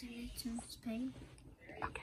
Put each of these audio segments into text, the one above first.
see some Spain. Okay.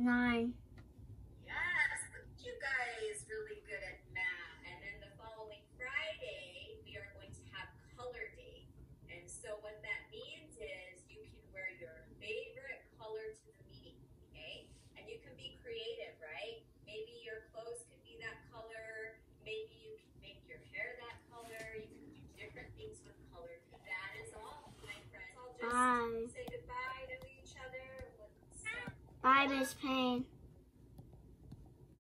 nine, Bye, Miss Payne.